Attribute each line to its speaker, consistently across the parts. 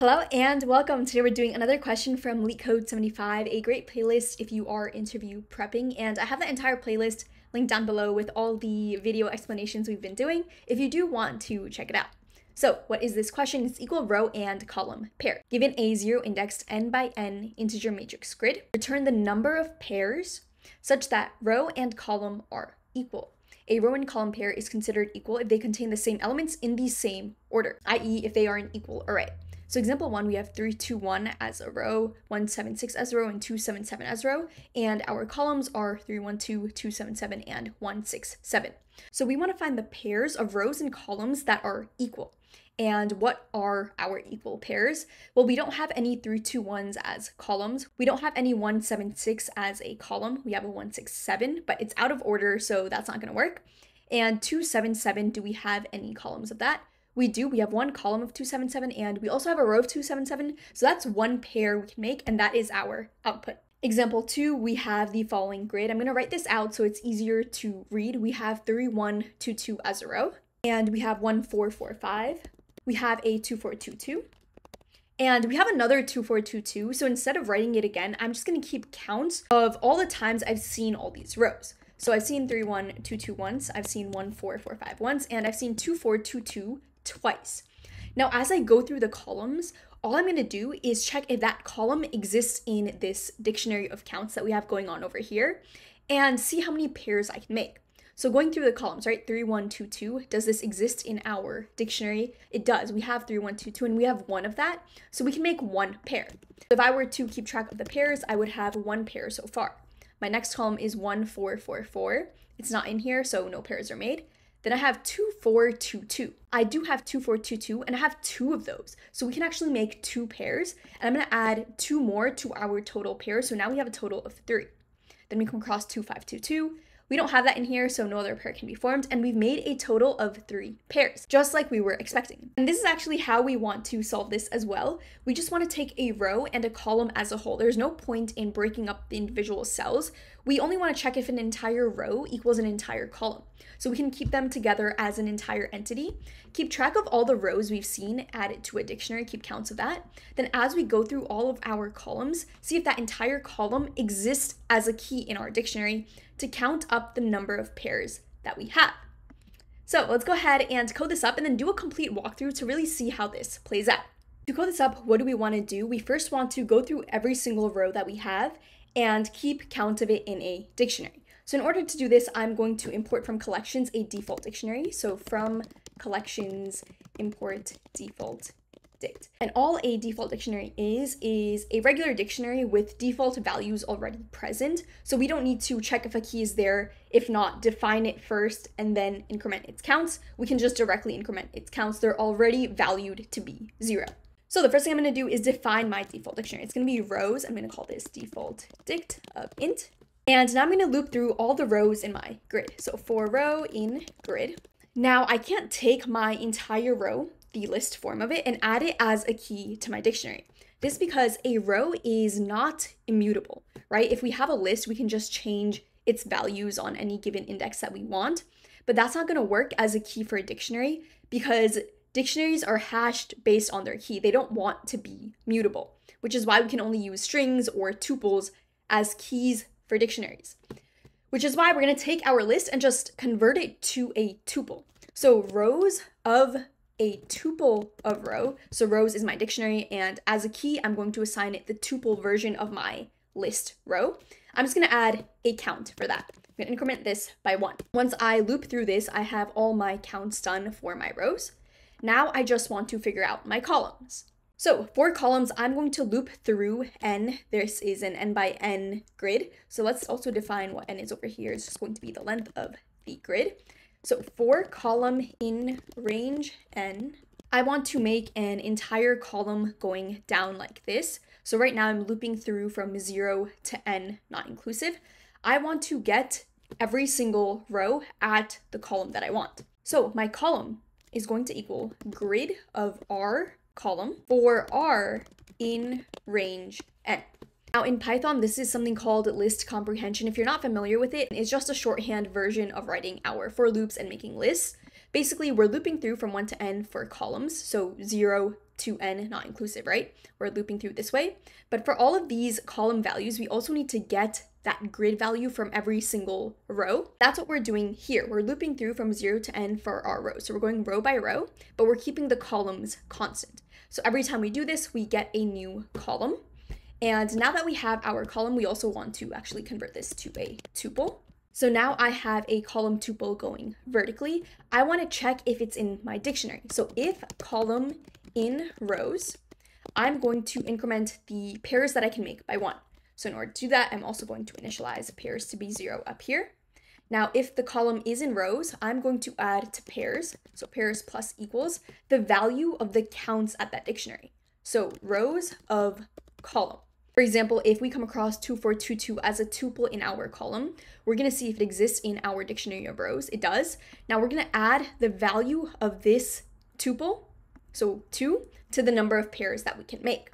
Speaker 1: Hello and welcome. Today we're doing another question from LeetCode 75, a great playlist if you are interview prepping. And I have the entire playlist linked down below with all the video explanations we've been doing if you do want to check it out. So what is this question? It's equal row and column pair. Given a zero indexed n by n integer matrix grid, return the number of pairs such that row and column are equal. A row and column pair is considered equal if they contain the same elements in the same order, i.e. if they are an equal array. So example one, we have 321 as a row, 176 as a row, and 2, 7, 7 as a row. And our columns are 3, 1, 2, 2, 7, 7, and 167. So we want to find the pairs of rows and columns that are equal. And what are our equal pairs? Well, we don't have any 3, 2, 1s as columns. We don't have any 176 as a column. We have a 167, but it's out of order, so that's not going to work. And 2, 7, 7, do we have any columns of that? We do. We have one column of 277 and we also have a row of 277. So that's one pair we can make and that is our output. Example two, we have the following grid. I'm going to write this out so it's easier to read. We have 3122 as a row and we have 1445. We have a 2422. And we have another 2422. So instead of writing it again, I'm just going to keep counts of all the times I've seen all these rows. So I've seen 3122 once, I've seen 1445 once, and I've seen 2422 twice. Now, as I go through the columns, all I'm going to do is check if that column exists in this dictionary of counts that we have going on over here and see how many pairs I can make. So going through the columns, right? 3122, does this exist in our dictionary? It does. We have 3122 and we have one of that. So we can make one pair. If I were to keep track of the pairs, I would have one pair so far. My next column is 1444. It's not in here, so no pairs are made. Then I have 2422. I do have 2422 and I have two of those. So we can actually make two pairs. And I'm going to add two more to our total pair. So now we have a total of three. Then we come across 2522. We don't have that in here, so no other pair can be formed, and we've made a total of three pairs, just like we were expecting. And this is actually how we want to solve this as well. We just want to take a row and a column as a whole. There's no point in breaking up the individual cells. We only want to check if an entire row equals an entire column. So we can keep them together as an entire entity, keep track of all the rows we've seen, add it to a dictionary, keep counts of that. Then as we go through all of our columns, see if that entire column exists as a key in our dictionary to count up the number of pairs that we have. So let's go ahead and code this up and then do a complete walkthrough to really see how this plays out. To code this up, what do we want to do? We first want to go through every single row that we have and keep count of it in a dictionary. So in order to do this, I'm going to import from collections a default dictionary. So from collections, import default dict. And all a default dictionary is, is a regular dictionary with default values already present. So we don't need to check if a key is there. If not, define it first and then increment its counts. We can just directly increment its counts. They're already valued to be zero. So the first thing I'm going to do is define my default dictionary. It's going to be rows. I'm going to call this default dict of int. And now I'm going to loop through all the rows in my grid. So for row in grid. Now I can't take my entire row, the list form of it, and add it as a key to my dictionary. This because a row is not immutable, right? If we have a list, we can just change its values on any given index that we want. But that's not going to work as a key for a dictionary because dictionaries are hashed based on their key. They don't want to be mutable, which is why we can only use strings or tuples as keys for dictionaries, which is why we're going to take our list and just convert it to a tuple. So rows of a tuple of row. So rows is my dictionary, and as a key, I'm going to assign it the tuple version of my list row. I'm just going to add a count for that. I'm going to increment this by one. Once I loop through this, I have all my counts done for my rows. Now I just want to figure out my columns. So for columns, I'm going to loop through n. This is an n by n grid. So let's also define what n is over here. It's just going to be the length of the grid. So for column in range n, I want to make an entire column going down like this. So right now I'm looping through from 0 to n, not inclusive. I want to get every single row at the column that I want. So my column is going to equal grid of r column for r in range n. Now in Python, this is something called list comprehension. If you're not familiar with it, it's just a shorthand version of writing our for loops and making lists. Basically, we're looping through from 1 to n for columns, so 0 to n not inclusive, right? We're looping through this way. But for all of these column values, we also need to get that grid value from every single row. That's what we're doing here. We're looping through from 0 to n for our row. So we're going row by row, but we're keeping the columns constant. So every time we do this, we get a new column. And now that we have our column, we also want to actually convert this to a tuple. So now I have a column tuple going vertically. I want to check if it's in my dictionary. So if column in rows, I'm going to increment the pairs that I can make by one. So in order to do that, I'm also going to initialize pairs to be zero up here. Now, if the column is in rows, I'm going to add to pairs, so pairs plus equals, the value of the counts at that dictionary. So rows of column. For example, if we come across 2422 as a tuple in our column, we're going to see if it exists in our dictionary of rows. It does. Now we're going to add the value of this tuple, so 2, to the number of pairs that we can make.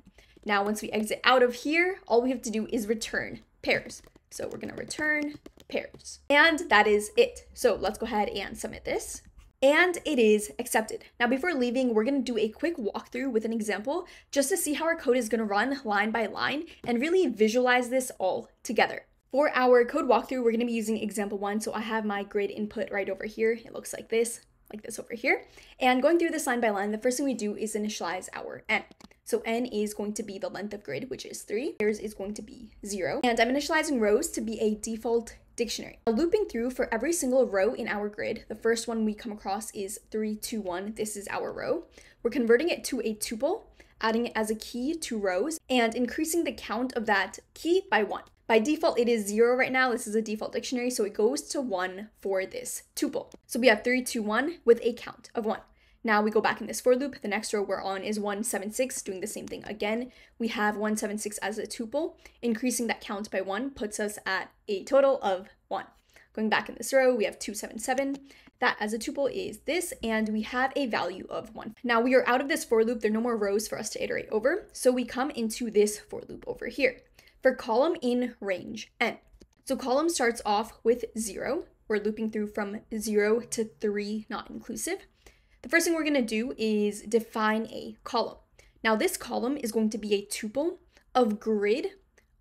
Speaker 1: Now, once we exit out of here, all we have to do is return pairs. So we're gonna return pairs. And that is it. So let's go ahead and submit this. And it is accepted. Now, before leaving, we're gonna do a quick walkthrough with an example just to see how our code is gonna run line by line and really visualize this all together. For our code walkthrough, we're gonna be using example one. So I have my grid input right over here. It looks like this, like this over here. And going through this line by line, the first thing we do is initialize our n. So n is going to be the length of grid, which is 3. Pairs is going to be 0. And I'm initializing rows to be a default dictionary. Now, looping through for every single row in our grid, the first one we come across is 3, 2, 1. This is our row. We're converting it to a tuple, adding it as a key to rows, and increasing the count of that key by 1. By default, it is 0 right now. This is a default dictionary, so it goes to 1 for this tuple. So we have 3, 2, 1 with a count of 1. Now we go back in this for loop. The next row we're on is 176, doing the same thing again. We have 176 as a tuple. Increasing that count by 1 puts us at a total of 1. Going back in this row, we have 277. That as a tuple is this, and we have a value of 1. Now we are out of this for loop. There are no more rows for us to iterate over. So we come into this for loop over here. For column in range n. So column starts off with 0. We're looping through from 0 to 3 not inclusive. The first thing we're going to do is define a column. Now this column is going to be a tuple of grid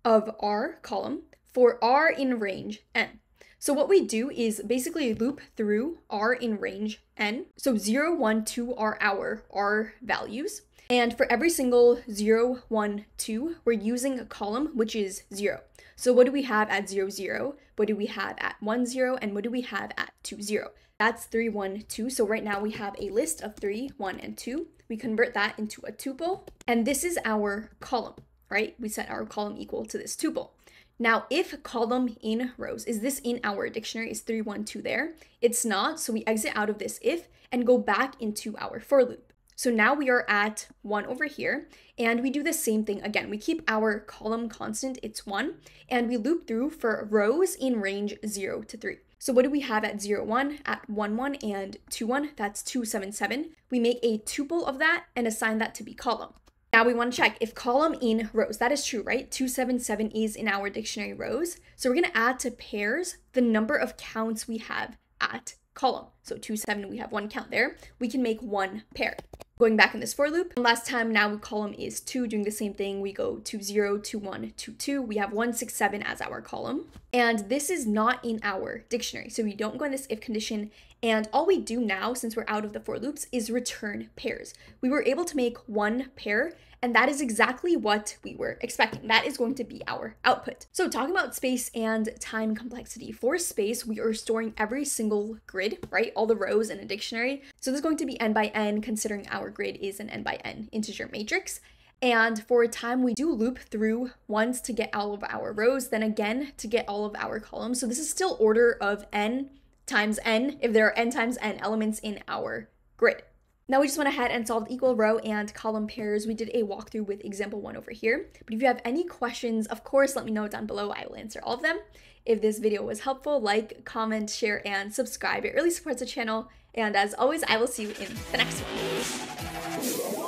Speaker 1: of R column for r in range n. So what we do is basically loop through r in range n. So 0, 1, 2 are our r values. And for every single 0, 1, 2, we're using a column which is 0. So what do we have at 0, 0? What do we have at 1, 0? And what do we have at 2, 0? That's 3, 1, 2. So right now we have a list of 3, 1, and 2. We convert that into a tuple. And this is our column, right? We set our column equal to this tuple. Now, if column in rows, is this in our dictionary? Is 312 there? It's not, so we exit out of this if and go back into our for loop. So now we are at 1 over here, and we do the same thing again. We keep our column constant, it's 1, and we loop through for rows in range 0 to 3. So what do we have at 0, 1, at 1, 1, and 2, 1? That's 2, 7, 7. We make a tuple of that and assign that to be column. Now we want to check if column in rows, that is true, right? 277 is in our dictionary rows. So we're going to add to pairs the number of counts we have at column. So 2, 7, we have one count there. We can make one pair. Going back in this for loop, And last time now column is 2, doing the same thing. We go to 0, to 1, to 2. We have 167 as our column. And this is not in our dictionary. So we don't go in this if condition. And all we do now, since we're out of the for loops, is return pairs. We were able to make one pair and that is exactly what we were expecting. That is going to be our output. So talking about space and time complexity. For space, we are storing every single grid, right? All the rows in a dictionary. So this is going to be n by n, considering our grid is an n by n integer matrix. And for a time, we do loop through once to get all of our rows, then again to get all of our columns. So this is still order of n times n if there are n times n elements in our grid. Now we just went ahead and solved equal row and column pairs. We did a walkthrough with example one over here. But if you have any questions, of course, let me know down below. I will answer all of them. If this video was helpful, like, comment, share, and subscribe. It really supports the channel. And as always, I will see you in the next one.